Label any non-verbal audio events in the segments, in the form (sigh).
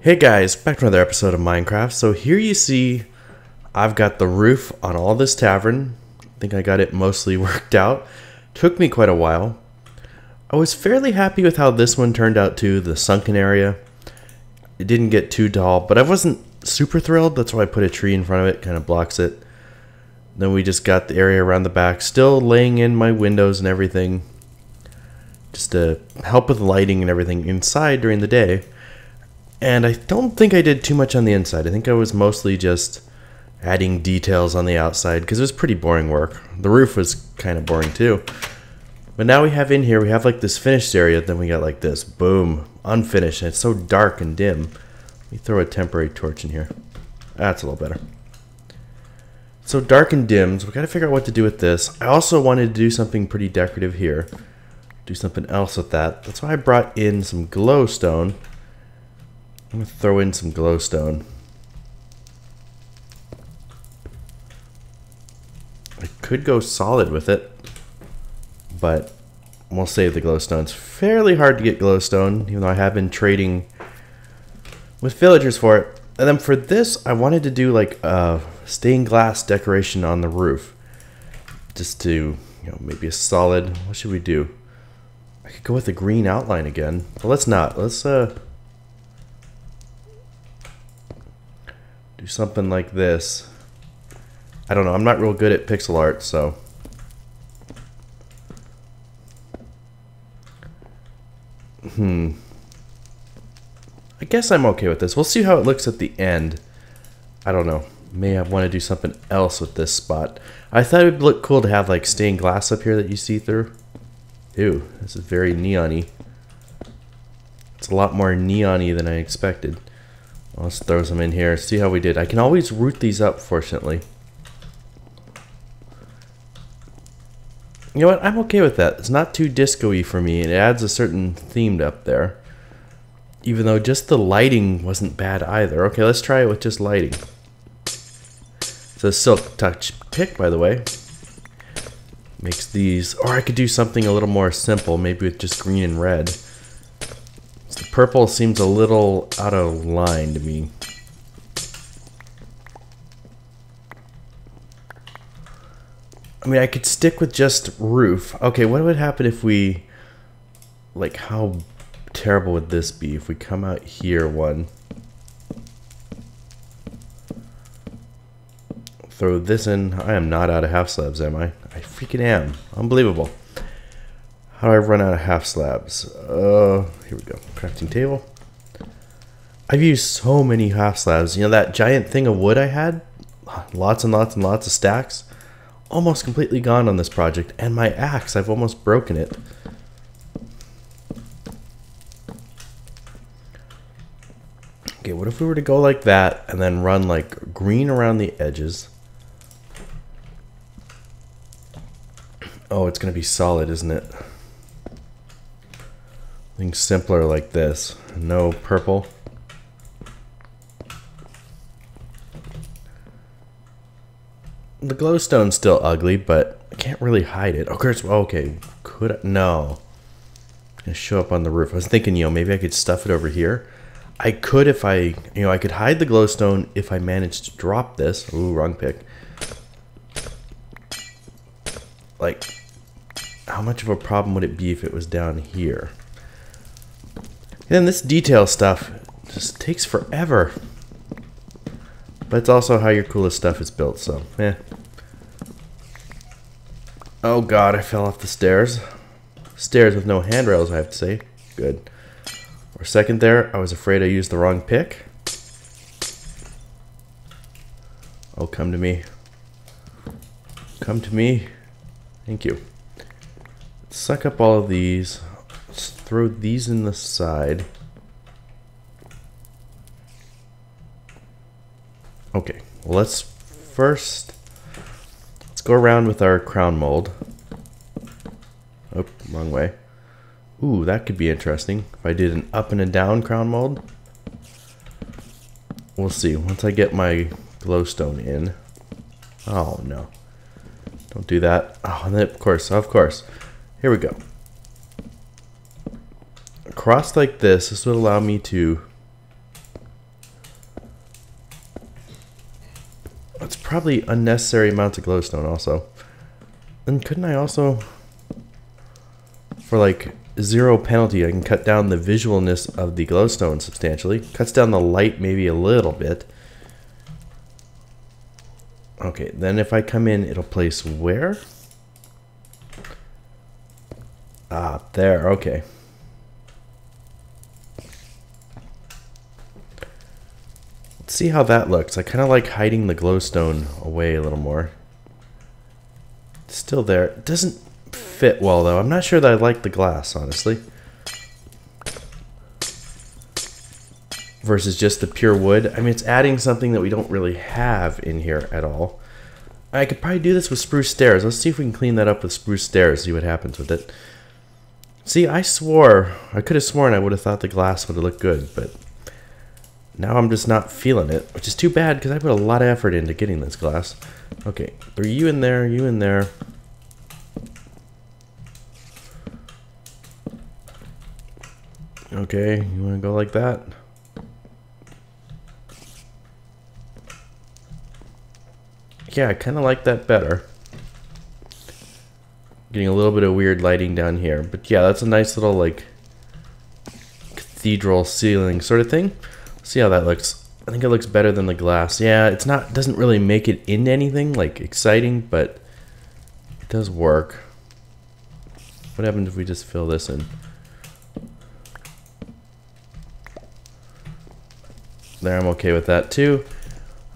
Hey guys, back to another episode of Minecraft. So here you see I've got the roof on all this tavern. I think I got it mostly (laughs) worked out. Took me quite a while. I was fairly happy with how this one turned out too, the sunken area. It didn't get too tall, but I wasn't super thrilled. That's why I put a tree in front of it, kind of blocks it. Then we just got the area around the back, still laying in my windows and everything. Just to help with lighting and everything inside during the day. And I don't think I did too much on the inside. I think I was mostly just adding details on the outside because it was pretty boring work. The roof was kind of boring too. But now we have in here, we have like this finished area, then we got like this, boom, unfinished. And it's so dark and dim. Let me throw a temporary torch in here. That's a little better. So dark and dim, so we gotta figure out what to do with this. I also wanted to do something pretty decorative here. Do something else with that. That's why I brought in some glowstone. I'm gonna throw in some glowstone. I could go solid with it, but we'll save the glowstone. It's fairly hard to get glowstone, even though I have been trading with villagers for it. And then for this, I wanted to do like a stained glass decoration on the roof. Just to, you know, maybe a solid, what should we do? I could go with a green outline again. But let's not. Let's, uh, do something like this. I don't know. I'm not real good at pixel art, so. Hmm. I guess I'm okay with this. We'll see how it looks at the end. I don't know. May I want to do something else with this spot. I thought it would look cool to have like stained glass up here that you see through. Ew, this is very neon-y. It's a lot more neon-y than I expected. Let's throw some in here, see how we did. I can always root these up, fortunately. You know what, I'm okay with that. It's not too disco-y for me, and it adds a certain theme up there. Even though just the lighting wasn't bad either. Okay, let's try it with just lighting. It's a silk touch pick, by the way. Makes these, or I could do something a little more simple, maybe with just green and red. Purple seems a little out of line to me. I mean, I could stick with just roof. Okay, what would happen if we... Like, how terrible would this be if we come out here one... Throw this in. I am not out of half slabs, am I? I freaking am. Unbelievable. How do I run out of half slabs? Uh, here we go. Crafting table. I've used so many half slabs. You know that giant thing of wood I had? Lots and lots and lots of stacks. Almost completely gone on this project. And my axe, I've almost broken it. Okay, what if we were to go like that and then run like green around the edges? Oh, it's going to be solid, isn't it? Things simpler like this. No purple. The glowstone's still ugly, but I can't really hide it. Oh, of course, okay. Could I? No. Gonna show up on the roof. I was thinking, you know, maybe I could stuff it over here. I could if I, you know, I could hide the glowstone if I managed to drop this. Ooh, wrong pick. Like, how much of a problem would it be if it was down here? And this detail stuff just takes forever. But it's also how your coolest stuff is built, so, eh. Oh god, I fell off the stairs. Stairs with no handrails, I have to say. Good. For a second there, I was afraid I used the wrong pick. Oh, come to me. Come to me. Thank you. Suck up all of these. Let's throw these in the side. Okay, let's first let's go around with our crown mold. Oh, wrong way. Ooh, that could be interesting. If I did an up and a down crown mold. We'll see. Once I get my glowstone in. Oh, no. Don't do that. Oh, and then, of course, of course. Here we go across like this, this would allow me to That's probably unnecessary amounts of glowstone also. And couldn't I also for like zero penalty I can cut down the visualness of the glowstone substantially. Cuts down the light maybe a little bit. Okay, then if I come in it'll place where? Ah, there, okay. Let's see how that looks. I kind of like hiding the glowstone away a little more. It's still there. It doesn't fit well, though. I'm not sure that I like the glass, honestly. Versus just the pure wood. I mean, it's adding something that we don't really have in here at all. I could probably do this with spruce stairs. Let's see if we can clean that up with spruce stairs, see what happens with it. See, I swore, I could have sworn I would have thought the glass would have looked good, but now I'm just not feeling it, which is too bad because I put a lot of effort into getting this glass. Okay, throw you in there, you in there. Okay, you want to go like that? Yeah, I kind of like that better. Getting a little bit of weird lighting down here. But yeah, that's a nice little like cathedral ceiling sort of thing. See how that looks. I think it looks better than the glass. Yeah, it's not doesn't really make it into anything like exciting, but it does work. What happens if we just fill this in? There, I'm okay with that too.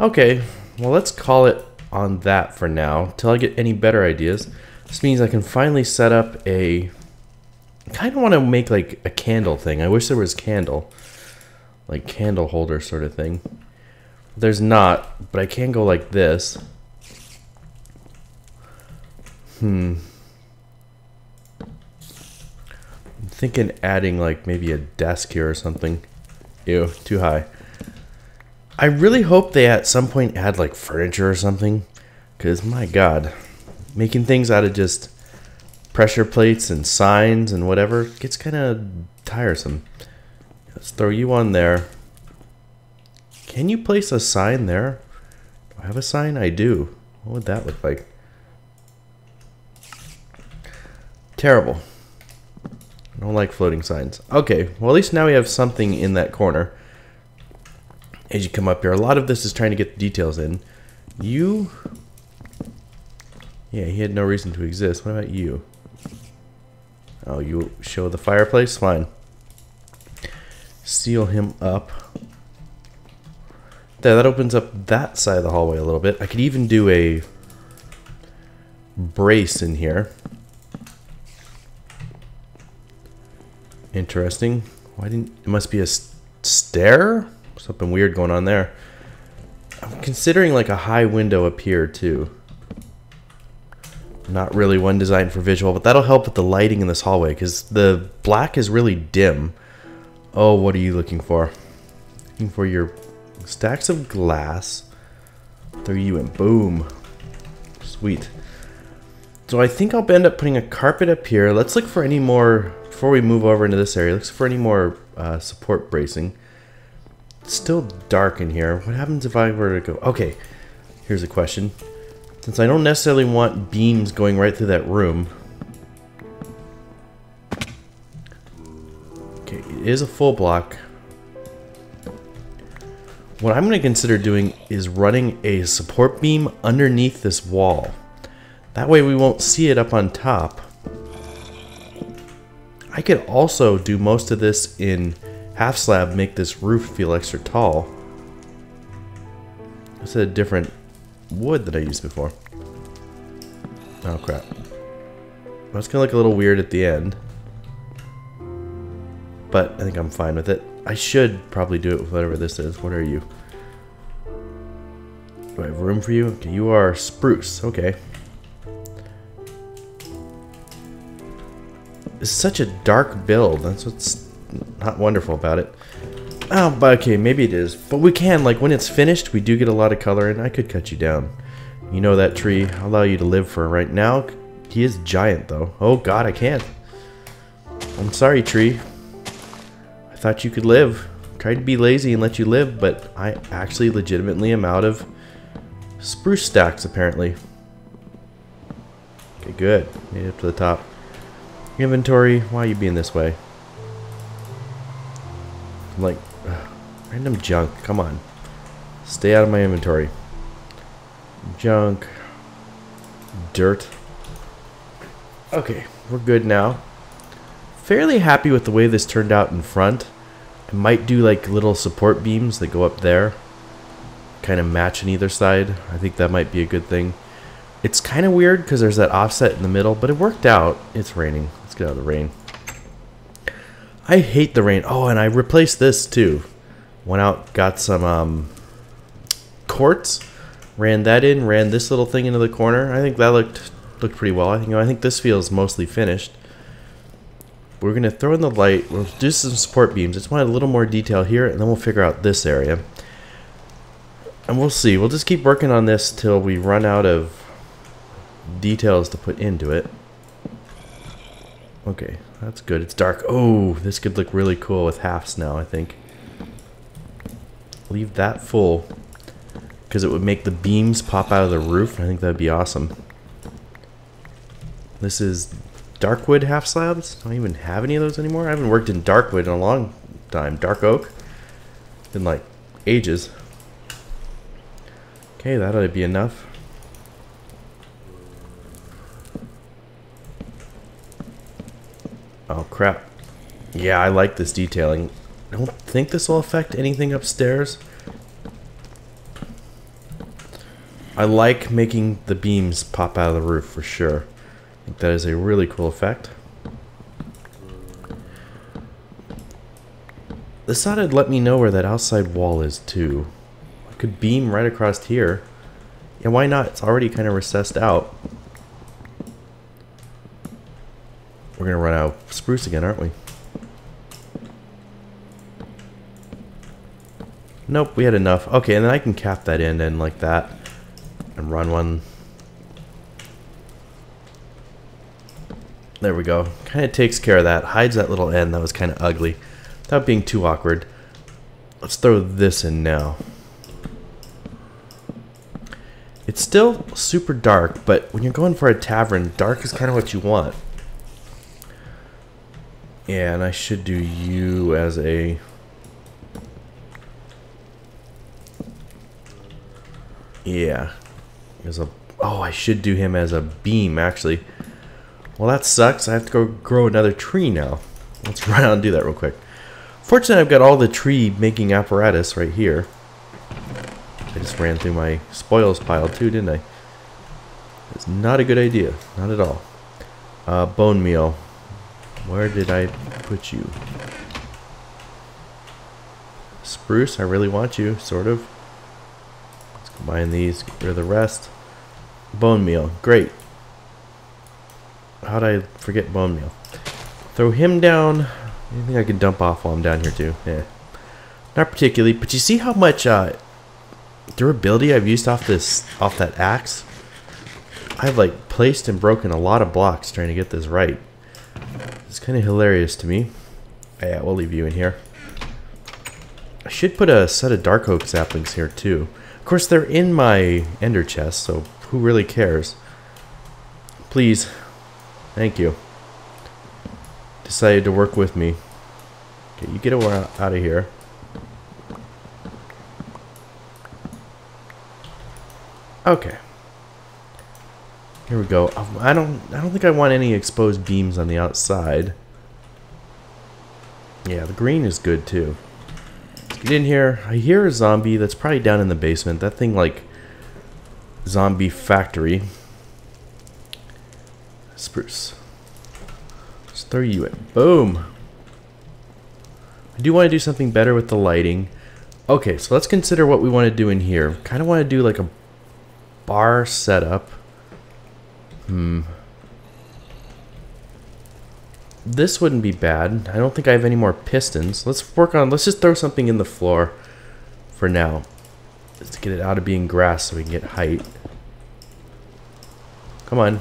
Okay, well let's call it on that for now, till I get any better ideas. This means I can finally set up a... Kind of want to make like a candle thing. I wish there was candle. Like candle holder sort of thing. There's not, but I can go like this. Hmm. I'm thinking adding like maybe a desk here or something. Ew, too high. I really hope they at some point add like furniture or something. Because my god making things out of just pressure plates and signs and whatever gets kind of tiresome. Let's throw you on there. Can you place a sign there? Do I have a sign? I do. What would that look like? Terrible. I don't like floating signs. Okay, well at least now we have something in that corner. As you come up here, a lot of this is trying to get the details in. You yeah, he had no reason to exist. What about you? Oh, you show the fireplace? Fine. Seal him up. There, that opens up that side of the hallway a little bit. I could even do a brace in here. Interesting. Why didn't... It must be a stair? Something weird going on there. I'm considering like a high window up here too. Not really one designed for visual, but that'll help with the lighting in this hallway because the black is really dim. Oh, what are you looking for? Looking for your stacks of glass. Throw you in. Boom. Sweet. So I think I'll end up putting a carpet up here. Let's look for any more, before we move over into this area, let's for any more uh, support bracing. It's still dark in here. What happens if I were to go... Okay, here's a question. Since I don't necessarily want beams going right through that room. Okay, it is a full block. What I'm going to consider doing is running a support beam underneath this wall. That way we won't see it up on top. I could also do most of this in half slab, make this roof feel extra tall. It's a different wood that I used before. Oh crap. That's gonna look a little weird at the end. But I think I'm fine with it. I should probably do it with whatever this is. What are you? Do I have room for you? Okay, you are spruce. Okay. It's such a dark build. That's what's not wonderful about it. Oh, but okay, maybe it is. But we can, like, when it's finished, we do get a lot of color, and I could cut you down. You know that tree. I'll allow you to live for right now. He is giant, though. Oh, God, I can't. I'm sorry, tree. Thought you could live. Tried to be lazy and let you live, but I actually legitimately am out of spruce stacks, apparently. Okay, good. Made it up to the top. Inventory, why are you being this way? I'm like, ugh, random junk, come on. Stay out of my inventory. Junk. Dirt. Okay, we're good now. Fairly happy with the way this turned out in front. I might do like little support beams that go up there. Kind of match on either side. I think that might be a good thing. It's kind of weird because there's that offset in the middle, but it worked out. It's raining. Let's get out of the rain. I hate the rain. Oh, and I replaced this too. Went out, got some um, quartz, ran that in, ran this little thing into the corner. I think that looked looked pretty well. I think I think this feels mostly finished. We're gonna throw in the light. We'll do some support beams. I just want a little more detail here, and then we'll figure out this area. And we'll see. We'll just keep working on this till we run out of details to put into it. Okay, that's good. It's dark. Oh, this could look really cool with halves now, I think. Leave that full because it would make the beams pop out of the roof. I think that'd be awesome. This is darkwood half slabs. I don't even have any of those anymore. I haven't worked in darkwood in a long time. Dark oak. In like ages. Okay, that ought to be enough. Oh crap. Yeah, I like this detailing. I don't think this will affect anything upstairs. I like making the beams pop out of the roof for sure. That is a really cool effect. This thought had let me know where that outside wall is too. I could beam right across here. Yeah, why not? It's already kind of recessed out. We're gonna run out of spruce again, aren't we? Nope, we had enough. Okay, and then I can cap that in and like that. And run one. There we go. Kind of takes care of that. Hides that little end that was kind of ugly. Without being too awkward. Let's throw this in now. It's still super dark, but when you're going for a tavern, dark is kind of what you want. Yeah, and I should do you as a... Yeah. As a... Oh, I should do him as a beam, actually. Well, that sucks. I have to go grow another tree now. Let's (laughs) run out and do that real quick. Fortunately, I've got all the tree making apparatus right here. I just ran through my spoils pile too, didn't I? It's not a good idea. Not at all. Uh, bone meal. Where did I put you? Spruce, I really want you, sort of. Let's combine these, get rid of the rest. Bone meal, great. How'd I forget bone meal? Throw him down. Anything I can dump off while I'm down here too? Yeah. Not particularly, but you see how much uh, durability I've used off this off that axe? I've like placed and broken a lot of blocks trying to get this right. It's kind of hilarious to me. Yeah, we'll leave you in here. I should put a set of dark oak saplings here too. Of course, they're in my ender chest, so who really cares? Please. Thank you. Decided to work with me. Okay, you get out of here. Okay. Here we go. Um, I don't I don't think I want any exposed beams on the outside. Yeah, the green is good too. Let's get in here. I hear a zombie that's probably down in the basement. That thing like zombie factory. Spruce. Let's throw you in. Boom. I do want to do something better with the lighting. Okay, so let's consider what we want to do in here. Kind of want to do like a bar setup. Hmm. This wouldn't be bad. I don't think I have any more pistons. Let's work on, let's just throw something in the floor for now. Just to get it out of being grass so we can get height. Come on.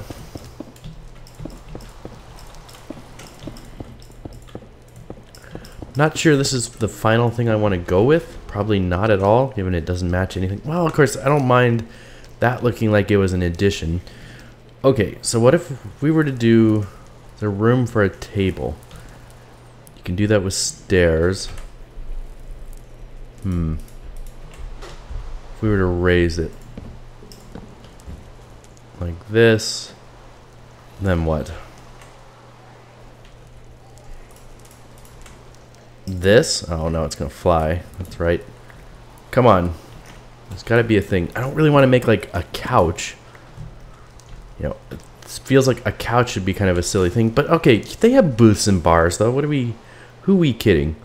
Not sure this is the final thing I want to go with. Probably not at all, given it doesn't match anything. Well, of course, I don't mind that looking like it was an addition. Okay, so what if we were to do the room for a table? You can do that with stairs. Hmm. If we were to raise it like this, then what? This? Oh no, it's gonna fly. That's right. Come on. There's gotta be a thing. I don't really want to make like a couch. You know, it feels like a couch should be kind of a silly thing. But okay, they have booths and bars though. What are we, who are we kidding?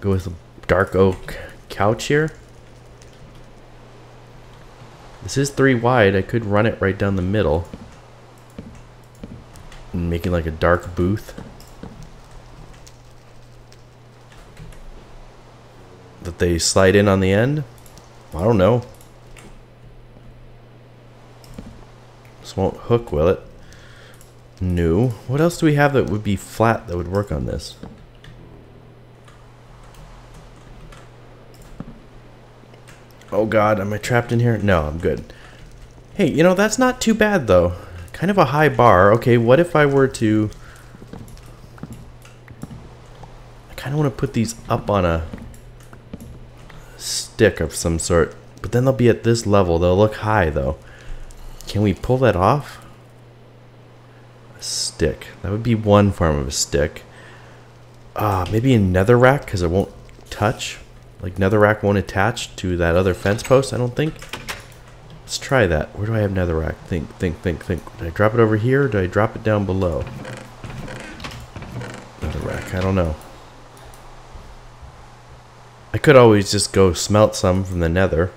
Go with a dark oak couch here? This is three wide. I could run it right down the middle. And making like a dark booth. They slide in on the end? I don't know. This won't hook, will it? No. What else do we have that would be flat that would work on this? Oh god, am I trapped in here? No, I'm good. Hey, you know, that's not too bad though. Kind of a high bar. Okay, what if I were to... I kind of want to put these up on a stick of some sort. But then they'll be at this level. They'll look high, though. Can we pull that off? A stick. That would be one form of a stick. Ah, uh, maybe a netherrack, because it won't touch. Like, netherrack won't attach to that other fence post, I don't think. Let's try that. Where do I have netherrack? Think, think, think, think. Did I drop it over here, or did I drop it down below? Netherrack, I don't know. I could always just go smelt some from the nether.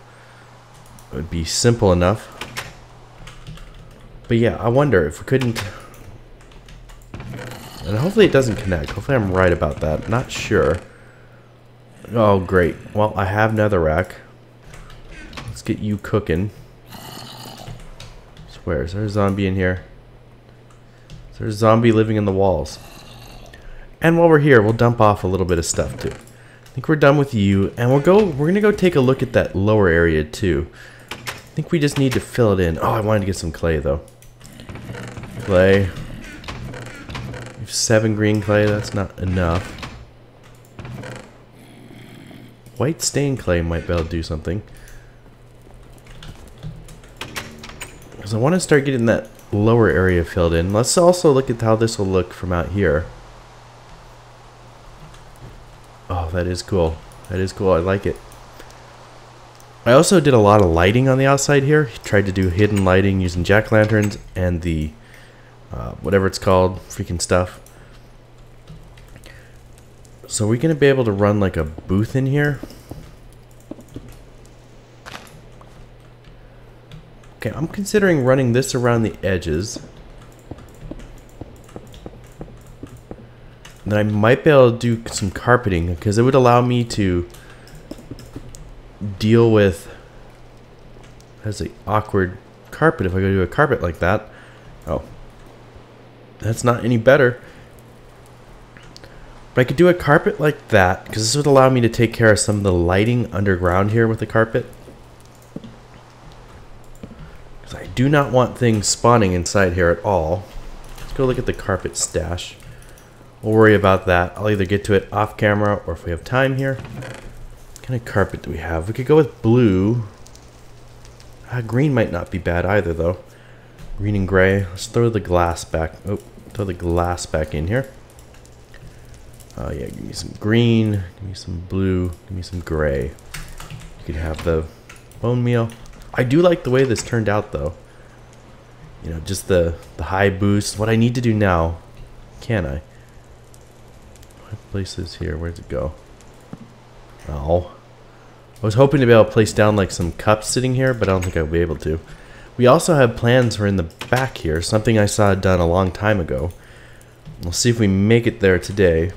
It would be simple enough. But yeah, I wonder if we couldn't... And hopefully it doesn't connect. Hopefully I'm right about that. Not sure. Oh, great. Well, I have netherrack. Let's get you cooking. Swear, is there a zombie in here? Is there a zombie living in the walls? And while we're here, we'll dump off a little bit of stuff too. I think we're done with you, and we'll go. We're gonna go take a look at that lower area too. I think we just need to fill it in. Oh, I wanted to get some clay though. Clay. seven green clay. That's not enough. White stained clay might be able to do something. Because I want to start getting that lower area filled in. Let's also look at how this will look from out here. Oh, that is cool. That is cool. I like it. I also did a lot of lighting on the outside here. Tried to do hidden lighting using jack-lanterns and the, uh, whatever it's called, freaking stuff. So are we going to be able to run like a booth in here? Okay, I'm considering running this around the edges. Then I might be able to do some carpeting because it would allow me to deal with as a awkward carpet if I go do a carpet like that. Oh, that's not any better. But I could do a carpet like that because this would allow me to take care of some of the lighting underground here with the carpet. Because I do not want things spawning inside here at all. Let's go look at the carpet stash. We'll worry about that. I'll either get to it off camera or if we have time here. What kind of carpet do we have? We could go with blue. Uh, green might not be bad either though. Green and gray. Let's throw the glass back. Oh, throw the glass back in here. Uh, yeah, give me some green, give me some blue, give me some gray. You could have the bone meal. I do like the way this turned out though. You know, just the, the high boost. What I need to do now, can I? Place this here. Where'd it go? Oh. I was hoping to be able to place down like some cups sitting here, but I don't think I'll be able to. We also have plans for in the back here, something I saw done a long time ago. We'll see if we make it there today.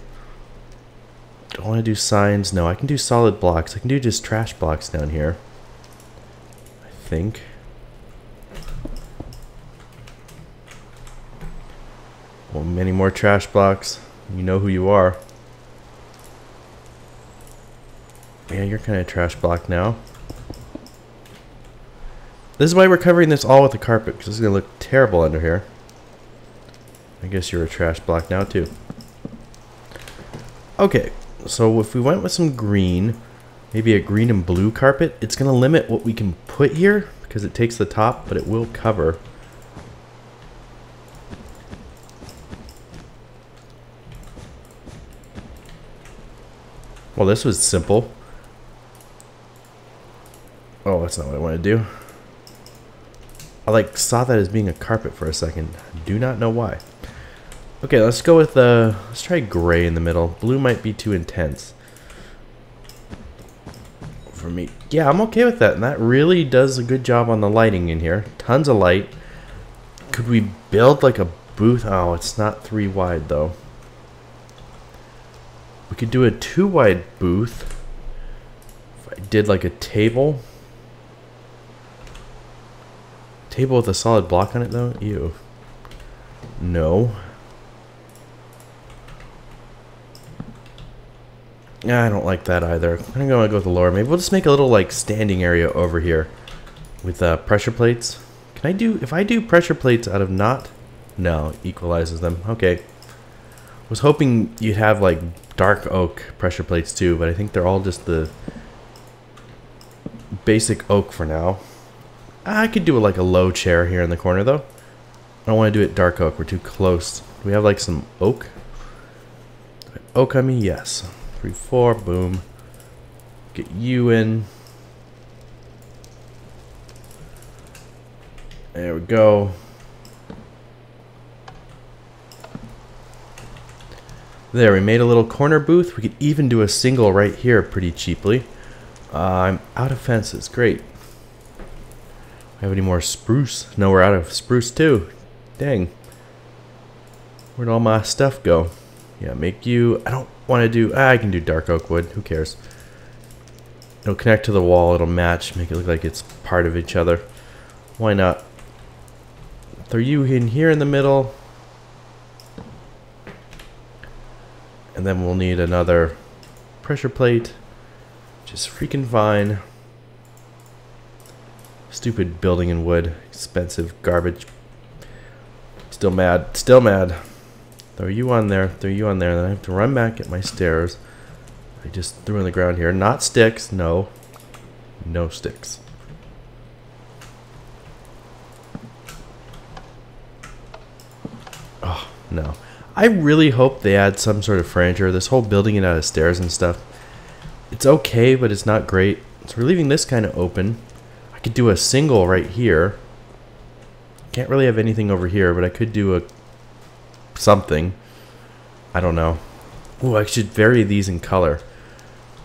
Don't want to do signs. No, I can do solid blocks. I can do just trash blocks down here. I think. Well, many more trash blocks. You know who you are. Yeah, you're kind of trash block now. This is why we're covering this all with the carpet, because it's going to look terrible under here. I guess you're a trash block now, too. Okay, so if we went with some green, maybe a green and blue carpet, it's going to limit what we can put here, because it takes the top, but it will cover. Well, this was simple. That's not what I want to do. I like saw that as being a carpet for a second. Do not know why. Okay, let's go with uh let's try gray in the middle. Blue might be too intense. For me. Yeah, I'm okay with that. And that really does a good job on the lighting in here. Tons of light. Could we build like a booth? Oh, it's not three wide though. We could do a two wide booth. If I did like a table. Table with a solid block on it though? Ew. No. Yeah, I don't like that either. I'm gonna go with the lower. Maybe we'll just make a little like standing area over here with uh, pressure plates. Can I do, if I do pressure plates out of not, no, equalizes them. Okay. Was hoping you'd have like dark oak pressure plates too, but I think they're all just the basic oak for now. I could do like a low chair here in the corner though. I don't want to do it dark oak. We're too close. Do we have like some oak? Oak, I mean, yes. Three, four, boom. Get you in. There we go. There, we made a little corner booth. We could even do a single right here pretty cheaply. Uh, I'm out of fences. Great. Have any more spruce? No, we're out of spruce too. Dang. Where'd all my stuff go? Yeah, make you... I don't want to do... Ah, I can do dark oak wood. Who cares? It'll connect to the wall. It'll match. Make it look like it's part of each other. Why not? Throw you in here in the middle. And then we'll need another pressure plate. Just freaking fine. Stupid building in wood. Expensive garbage. Still mad. Still mad. Throw you on there. Throw you on there. Then I have to run back at my stairs. I just threw in the ground here. Not sticks. No. No sticks. Oh, no. I really hope they add some sort of furniture. This whole building it out of stairs and stuff. It's okay, but it's not great. So we're leaving this kind of open could do a single right here. Can't really have anything over here, but I could do a something. I don't know. Oh, I should vary these in color.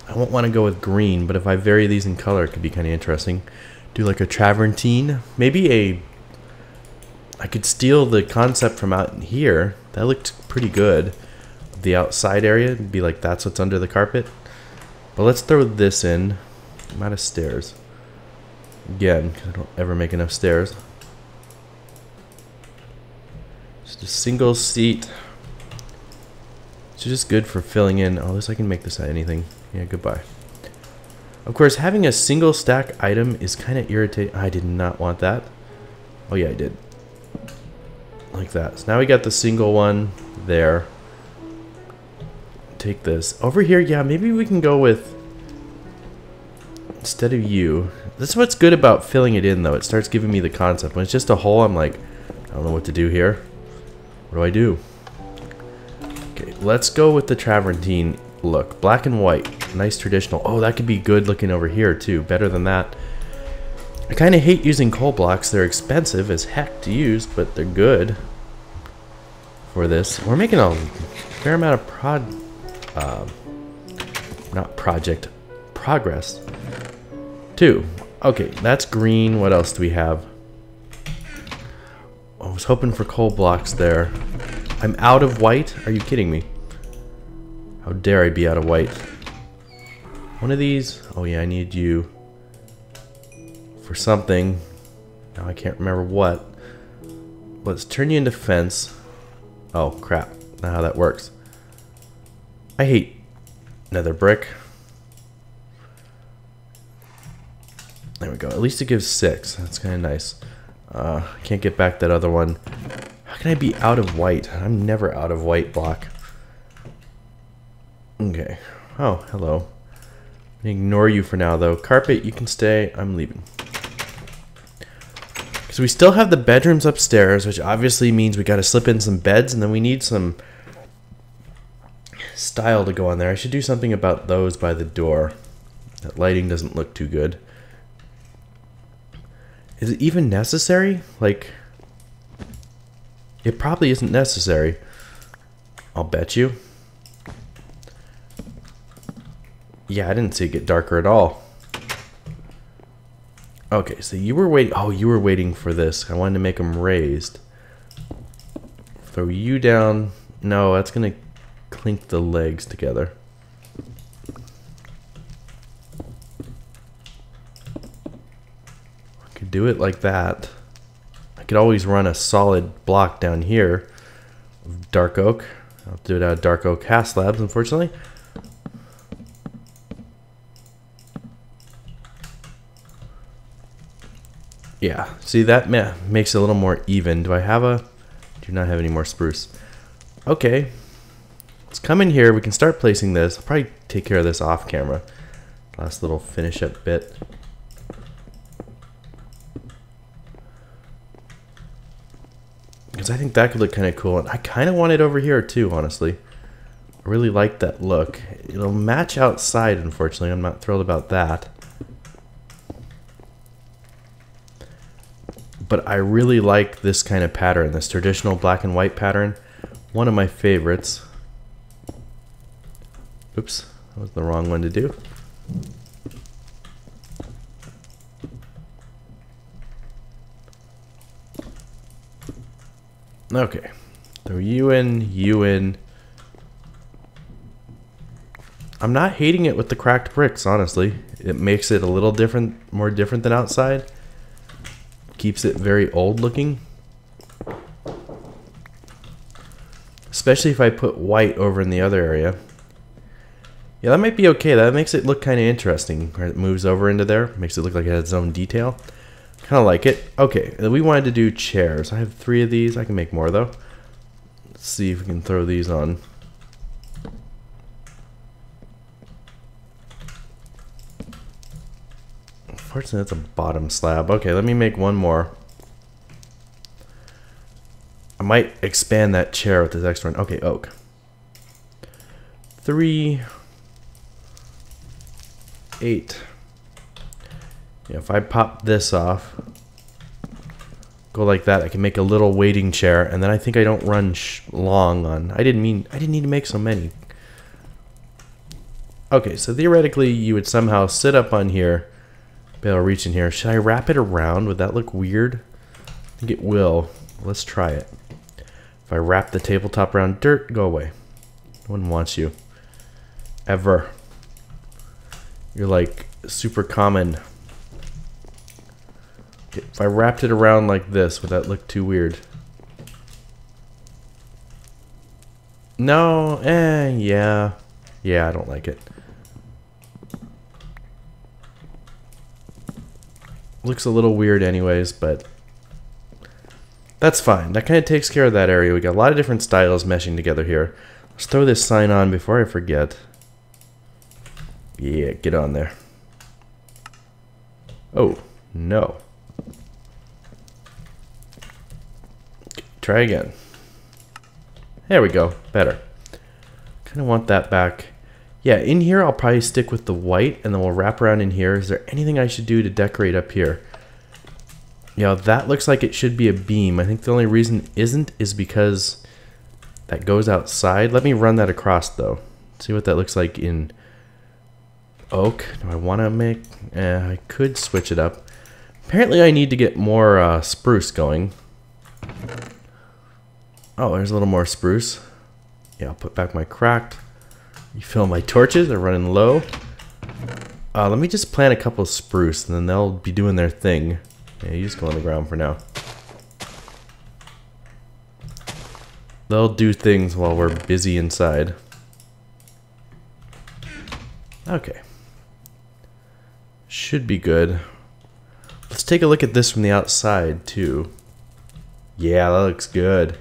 I won't want to go with green, but if I vary these in color, it could be kind of interesting. Do like a travertine. Maybe a... I could steal the concept from out here. That looked pretty good. The outside area, be like that's what's under the carpet. But let's throw this in. I'm out of stairs. Again, I don't ever make enough stairs. Just a single seat. It's just good for filling in. Oh, this I can make this at anything. Yeah, goodbye. Of course, having a single stack item is kind of irritating. I did not want that. Oh yeah, I did. Like that. So now we got the single one there. Take this. Over here, yeah, maybe we can go with instead of you. That's what's good about filling it in, though. It starts giving me the concept. When it's just a hole, I'm like, I don't know what to do here. What do I do? Okay, let's go with the travertine look. Black and white. Nice traditional. Oh, that could be good looking over here, too. Better than that. I kind of hate using coal blocks. They're expensive as heck to use, but they're good for this. We're making a fair amount of prod... Uh, not project. Progress Two. Okay, that's green. What else do we have? I was hoping for coal blocks there. I'm out of white? Are you kidding me? How dare I be out of white? One of these? Oh yeah, I need you for something. Now I can't remember what. Let's turn you into fence. Oh crap, not how that works. I hate nether brick. There we go. At least it gives six. That's kind of nice. Uh, can't get back that other one. How can I be out of white? I'm never out of white block. Okay. Oh, hello. ignore you for now, though. Carpet, you can stay. I'm leaving. So we still have the bedrooms upstairs, which obviously means we got to slip in some beds, and then we need some style to go on there. I should do something about those by the door. That lighting doesn't look too good. Is it even necessary? Like, it probably isn't necessary. I'll bet you. Yeah, I didn't see it get darker at all. Okay, so you were waiting. Oh, you were waiting for this. I wanted to make them raised. Throw you down. No, that's going to clink the legs together. Do it like that. I could always run a solid block down here of dark oak. I'll do it out of dark oak half slabs, unfortunately. Yeah, see that ma makes it a little more even. Do I have a... Do not have any more spruce. Okay. Let's come in here. We can start placing this. I'll probably take care of this off camera. Last little finish up bit. Because I think that could look kind of cool. And I kind of want it over here too, honestly. I really like that look. It'll match outside, unfortunately. I'm not thrilled about that. but I really like this kind of pattern, this traditional black and white pattern. One of my favorites. Oops, that was the wrong one to do. Okay, in, you in. I'm not hating it with the cracked bricks, honestly. It makes it a little different, more different than outside keeps it very old looking. Especially if I put white over in the other area. Yeah, that might be okay. That makes it look kind of interesting. It moves over into there. Makes it look like it has its own detail. Kind of like it. Okay, we wanted to do chairs. I have three of these. I can make more, though. Let's see if we can throw these on. Unfortunately, that's a bottom slab. Okay, let me make one more. I might expand that chair with this extra one. Okay, oak. Three. Eight. If I pop this off, go like that, I can make a little waiting chair, and then I think I don't run long on. I didn't mean, I didn't need to make so many. Okay, so theoretically, you would somehow sit up on here, be able to reach in here. Should I wrap it around? Would that look weird? I think it will. Let's try it. If I wrap the tabletop around dirt, go away. No one wants you. Ever. You're like super common. If I wrapped it around like this, would that look too weird? No, eh, yeah. Yeah, I don't like it. Looks a little weird anyways, but that's fine. That kind of takes care of that area. We got a lot of different styles meshing together here. Let's throw this sign on before I forget. Yeah, get on there. Oh, no. Try again. There we go. Better. Kind of want that back yeah, in here I'll probably stick with the white and then we'll wrap around in here. Is there anything I should do to decorate up here? Yeah, that looks like it should be a beam. I think the only reason isn't is because that goes outside. Let me run that across though. See what that looks like in oak. Do I want to make... Eh, I could switch it up. Apparently I need to get more uh, spruce going. Oh, there's a little more spruce. Yeah, I'll put back my cracked. You feel my torches? They're running low. Uh, let me just plant a couple of spruce, and then they'll be doing their thing. Yeah, you just go on the ground for now. They'll do things while we're busy inside. Okay. Should be good. Let's take a look at this from the outside too. Yeah, that looks good.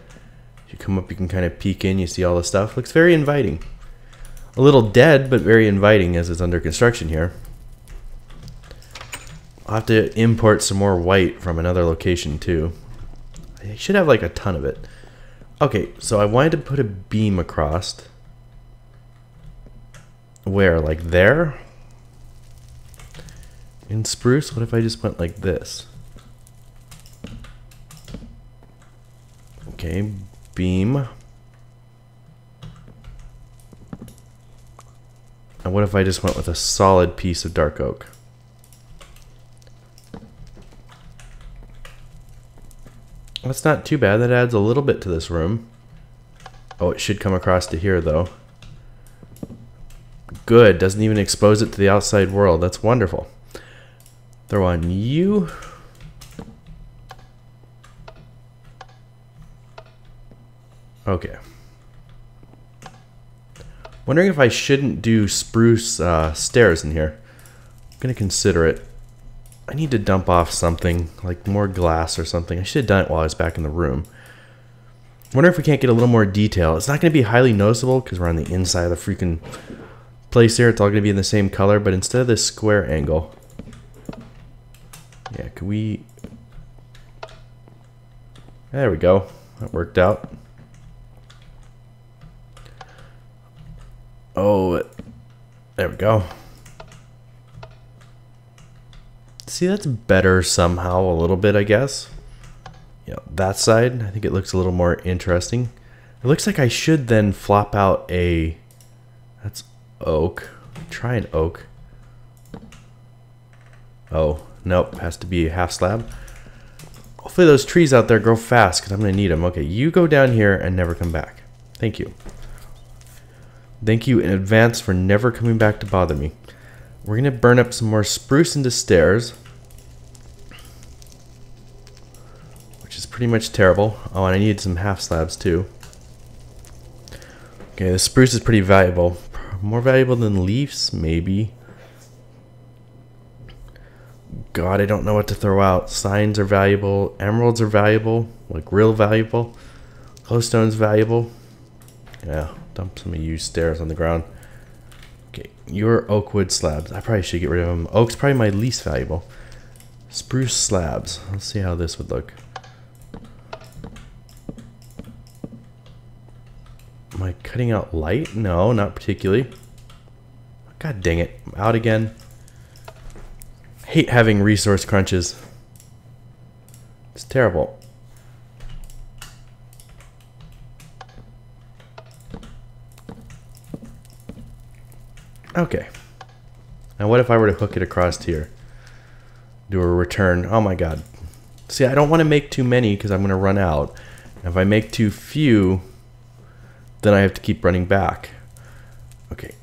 You come up, you can kind of peek in. You see all the stuff. Looks very inviting. A little dead, but very inviting as it's under construction here. I'll have to import some more white from another location too. I should have like a ton of it. Okay, so I wanted to put a beam across. Where? Like there? In spruce, what if I just went like this? Okay, beam. And what if I just went with a solid piece of dark oak? That's not too bad. That adds a little bit to this room. Oh, it should come across to here, though. Good. Doesn't even expose it to the outside world. That's wonderful. Throw on you. Okay. Wondering if I shouldn't do spruce uh, stairs in here. I'm going to consider it. I need to dump off something, like more glass or something. I should have done it while I was back in the room. Wonder if we can't get a little more detail. It's not going to be highly noticeable because we're on the inside of the freaking place here. It's all going to be in the same color, but instead of this square angle, yeah, can we... There we go. That worked out. Oh, there we go. See, that's better somehow a little bit, I guess. You know, that side, I think it looks a little more interesting. It looks like I should then flop out a... That's oak. Try an oak. Oh, nope, has to be a half slab. Hopefully those trees out there grow fast because I'm going to need them. Okay, you go down here and never come back. Thank you. Thank you in advance for never coming back to bother me. We're going to burn up some more spruce into stairs. Which is pretty much terrible. Oh, and I need some half slabs too. Okay, the spruce is pretty valuable. More valuable than leaves, maybe. God, I don't know what to throw out. Signs are valuable. Emeralds are valuable. Like real valuable. Glowstone's valuable. Yeah, dump some of you stairs on the ground. Okay, your oak wood slabs. I probably should get rid of them. Oak's probably my least valuable. Spruce slabs. Let's see how this would look. Am I cutting out light? No, not particularly. God dang it. I'm out again. hate having resource crunches. It's terrible. Okay. Now what if I were to hook it across here? Do a return. Oh my god. See, I don't want to make too many because I'm going to run out. If I make too few, then I have to keep running back. Okay.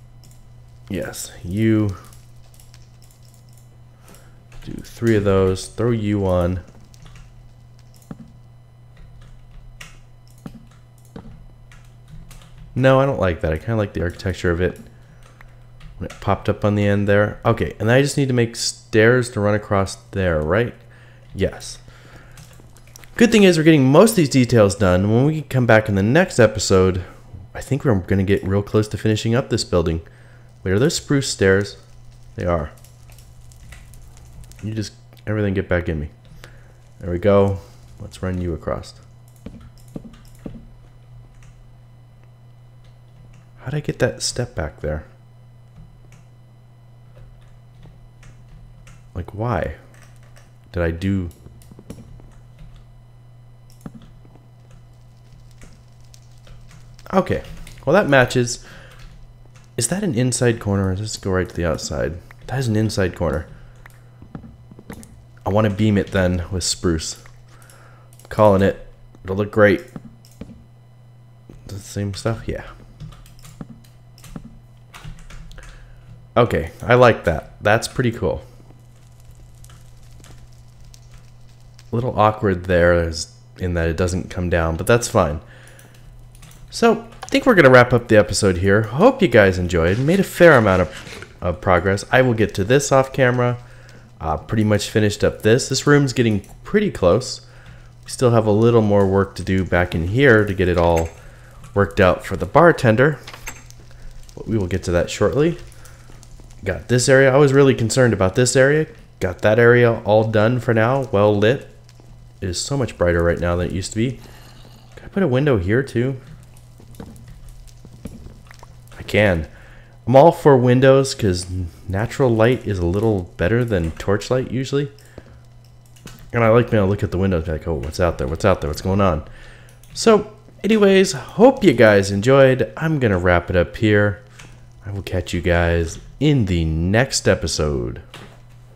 Yes, you do three of those. Throw you on. No, I don't like that. I kind of like the architecture of it. When it popped up on the end there. Okay, and I just need to make stairs to run across there, right? Yes. Good thing is we're getting most of these details done. When we come back in the next episode, I think we're going to get real close to finishing up this building. Wait, are those spruce stairs? They are. You just, everything get back in me. There we go. Let's run you across. How'd I get that step back there? Like, why? Did I do... Okay. Well, that matches. Is that an inside corner or does this go right to the outside? That is an inside corner. I want to beam it then with spruce. I'm calling it. It'll look great. The same stuff? Yeah. Okay, I like that. That's pretty cool. Little awkward there in that it doesn't come down, but that's fine. So, I think we're going to wrap up the episode here. Hope you guys enjoyed. Made a fair amount of, of progress. I will get to this off camera. Uh, pretty much finished up this. This room's getting pretty close. We still have a little more work to do back in here to get it all worked out for the bartender. But we will get to that shortly. Got this area. I was really concerned about this area. Got that area all done for now, well lit. It is so much brighter right now than it used to be. Can I put a window here too? I can. I'm all for windows because natural light is a little better than torchlight usually. And I like being able to look at the windows like, oh, what's out there? What's out there? What's going on? So, anyways, hope you guys enjoyed. I'm going to wrap it up here. I will catch you guys in the next episode.